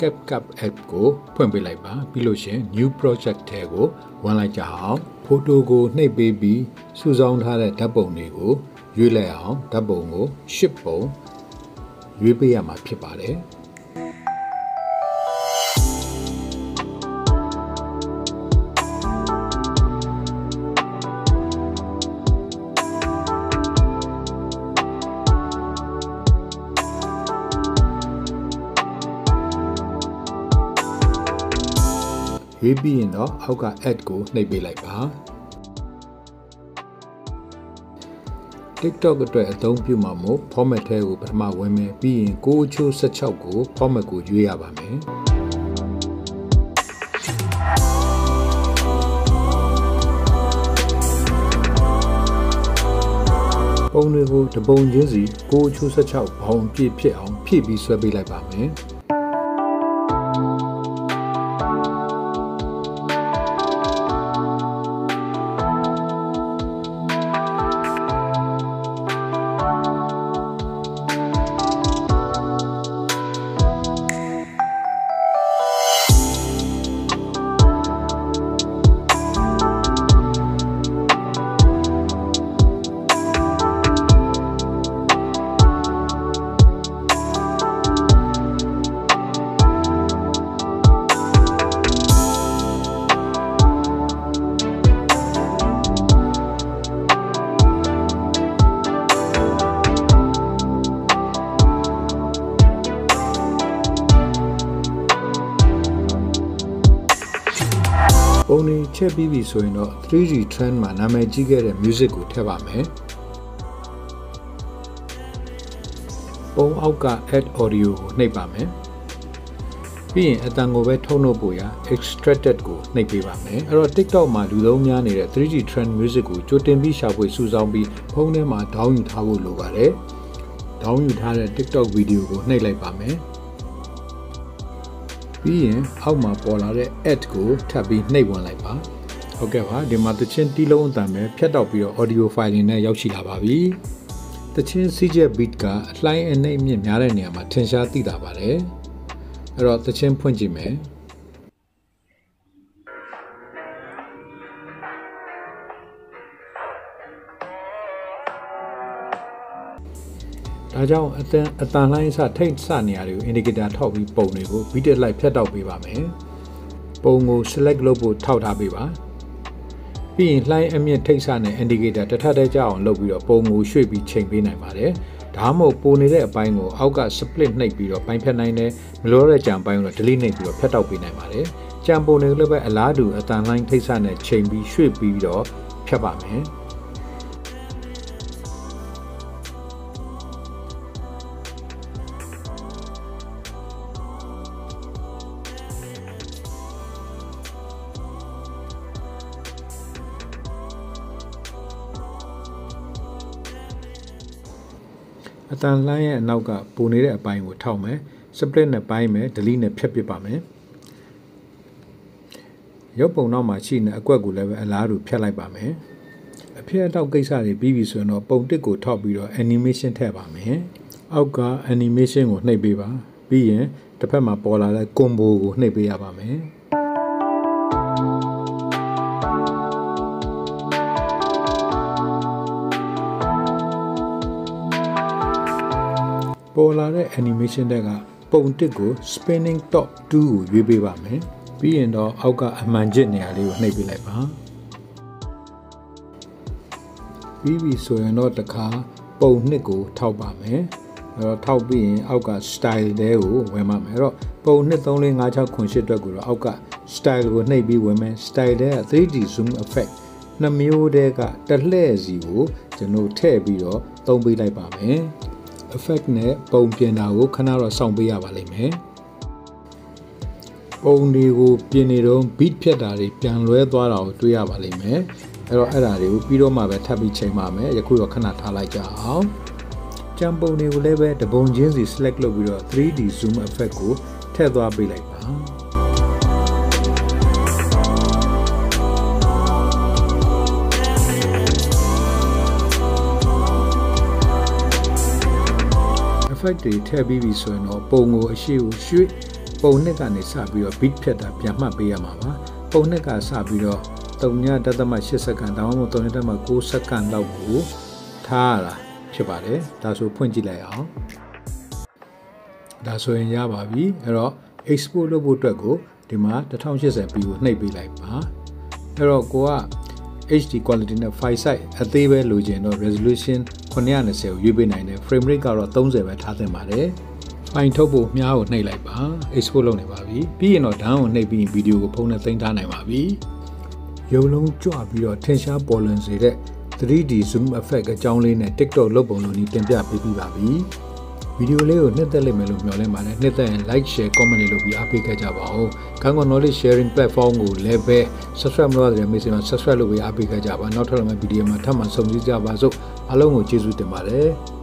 CapCut app ကိုဖွင့်ပေးလိုက်ပါပြီးလို့ရှင် new project ထဲကိုဝင်လိုက်ကြအောင်ဖိုတိုကိုနှိပ်ပေးပြီးစုဆောင်းထားတဲ့ဓာတ်ပုံတွေကိုရွေးလိုက်အောင်ဓာတ်ပုံကို10ပုံရွေးပေးရမှာဖြစ်ပါတယ် ရွေးပြီးရင်တော့အောက်က add ကိုနှိပ်ပေးလိုက်ပါ TikTok အတွက်အသုံးပြုမှာမို့ format ထဲကိုပထမဝင်မယ်ပြီးရင်ကိုအချိုး16ကို format ကိုရွေးရပါမယ်ပုံတွေကိုတပုံချင်းစီကိုအချိုး16ဘောင်ပြည့်ဖြစ်အောင်ဖြည့်ပြီးဆွဲပေးလိုက်ပါမယ်။ ပုံတွေချက်ပြီးပြီဆိုရင်တော့ 3D trend မှာနာမည်ကြီးခဲ့တဲ့ music ကိုထည့်ပါမယ်ပုံအောက်က add audio ကိုနှိပ်ပါမယ်ပြီးရင်အတန်ကိုပဲထုတ်နှုတ်ဖို့ရ extracted ကိုနှိပ်ပေးပါမယ်အဲ့တော့ TikTok မှာလူသုံးများနေတဲ့ 3D trend music ကိုကြိုတင်ပြီးရှာဖွေစုဆောင်းပြီးဖုန်းထဲမှာ down ယူထားဖို့လိုပါတယ် down ယူထားတဲ့ TikTok ဗီဒီယိုကိုနှိပ်လိုက်ပါမယ် ပြီးရင်အောက်မှာပေါ်လာတဲ့ add ကိုထပ်ပြီးနှိပ်ဝင်လိုက်ပါဟုတ်ကဲ့ပါဒီမှာတချင်းတီးလုံးအတန်ပဲဖြတ်တော့ပြီးတော့ audio file နဲ့ရောက်ရှိလာပါပြီတချင်းစီးချက် beat ကအလှိုင်းအနှိမ့်မြင့်များတဲ့နေရာမှာထင်ရှားသိတာပါတယ်အဲ့တော့တချင်းဖွင့်ကြည့်မယ် ဒါကြောင့်အတန်အတန်လိုင်းစထိတ်စနေရာတွေကို indicator ထောက်ပြီးပုံတွေကို beat လိုက်ဖြတ်တောက်ပေးပါမယ်ပုံကို select လုပ်ဖို့ထောက်ထားပေးပါပြီးရင်လှိုင်းအမြင့်ထိတ်စနဲ့ indicator တစ်ထပ်တည်းကြအောင်လုပ်ပြီးတော့ပုံကိုရွှေ့ပြီးချိန်ပေးနိုင်ပါတယ်ဒါမှမဟုတ်ပိုနေတဲ့အပိုင်းကိုအောက်က split နှိပ်ပြီးတော့ပိုင်းဖြတ်နိုင်တယ်မလိုတဲ့ကြံပိုင်းကိုတော့ delete နှိပ်ပြီးတော့ဖြတ်တောက်ပေးနိုင်ပါတယ်ကြံပုံတွေကိုလည်းပဲအလားတူအတန်လိုင်းထိတ်စနဲ့ချိန်ပြီးရွှေ့ပြီးတော့ဖြတ်ပါမယ် အတန်လှမ်းရဲ့အနောက်ကပုံနေတဲ့အပိုင်းကိုထောက်မယ် split နဲ့ပိုင်းမယ် delete နဲ့ဖြတ်ပစ်ပါမယ်ရုပ်ပုံနောက်မှာရှိနေအကွက်ကိုလည်းပဲအလားတူဖြတ်လိုက်ပါမယ်အဖြစ်အတောက်ကိစ္စတွေပြီးပြီဆိုရင်တော့ပုံတစ်ကိုထောက်ပြီးတော့ animation ထည့်ပါမယ်အောက်က animation ကိုနှိပ်ပေးပါပြီးရင်တစ်ဖက်မှာပေါ်လာတဲ့ combo ကိုနှိပ်ပေးရပါမယ် ပေါ်လာတဲ့ animation တွေကပုံတစ်ကို spinning top 2ကိုရွေးပေးပါမယ်ပြီးရင်တော့အောက်ကအမှန်ကျစ်နေရာလေးကိုနှိပ်ပေးလိုက်ပါပြီးပြီဆိုရင်တော့တခါပုံနှစ်ကိုထောက်ပါမယ်အဲ့တော့ထောက်ပြီးရင်အောက်က style တဲကိုဝင်ပါမယ်အဲ့တော့ပုံနှစ်3 4 5 6 9 10အတွက်ကိုတော့အောက်က style ကိုနှိပ်ပြီးဝင်မယ် style တဲက 3D zoom effect နှစ်မျိုးတည်းကတလှည့်စီကိုကျွန်တော်ထည့်ပြီးတော့သုံးပေးလိုက်ပါမယ် effect နဲ့ပုံပြင်တာကိုခဏတော့စောင့်ပေးရပါလိမ့်မယ်ပုံတွေကိုပြင်နေတော့ beat ဖြတ်တာတွေပြန်လွဲသွားတာကိုတွေ့ရပါလိမ့်မယ်အဲ့တော့အဲ့ဒါတွေကိုပြီးတော့မှပဲထပ်ပြီးချိန်ပါမယ်ယခုတော့ခဏထားလိုက်ကြအောင်ကြံပုံတွေကိုလည်းပဲတပုံချင်းစီ select လုပ်ပြီးတော့ 3D zoom effect ကိုထည့်သွားပေးလိုက်ပါ effect တွေထည့်ပြီးပြီဆိုရင်တော့ပုံကိုအရှိကိုရွှေ့ပုံနှစ်ကနေစပြီးတော့ beat ဖြတ်တာပြန်မှတ်ပေးရမှာပါပုံနှစ်ကစပြီးတော့3.8စက္ကန့်ဒါမှမဟုတ်3.9စက္ကန့်လောက်ကိုထားရတာဖြစ်ပါတယ်ဒါဆိုဖွင့်ကြည့်လိုက်အောင်ဒါဆိုရင်ရပါပြီအဲ့တော့ export လုပ်ဖို့အတွက်ကိုဒီမှာ 1080p ကိုနှိပ်ပေးလိုက်ပါအဲ့တော့ကိုက HD quality နဲ့ file size အသေးပဲလိုချင်တော့ resolution 920ကိုရွေးပေးနိုင်တယ် frame rate ကတော့30ပဲထားသင့်ပါတယ်ဖိုင်ထုတ်ဖို့မြားကိုနှိပ်လိုက်ပါ export လုပ်နေပါပြီပြီးရင်တော့ down ကိုနှိပ်ပြီးဗီဒီယိုကိုဖုန်းနဲ့သိမ်းထားနိုင်ပါပြီရုပ်လုံးကြွပြီးတော့ထင်ရှားပေါ်လွင်စေတဲ့ 3D zoom effect အကြောင်းလေးနဲ့ TikTok လုပ်ပုံလိုနည်းတင်ပြပေးပြီးပါပြီ ဗီဒီယိုလေးကိုနှစ်သက်လိမ့်မယ်လို့မျှော်လင့်ပါတယ်နှစ်သက်ရင် like share comment လေးလုပ်ပြီးအားပေးခဲ့ကြပါဦး။ Kango knowledge sharing platform ကိုလည်းပဲ subscribe လုပ်ရတယ်မိတ်ဆွေများ subscribe လုပ်ပြီးအားပေးခဲ့ကြပါနောက်ထပ်လည်းဗီဒီယိုမှာထပ်မံဆုံစည်းကြပါစို့အားလုံးကိုကျေးဇူးတင်ပါတယ်။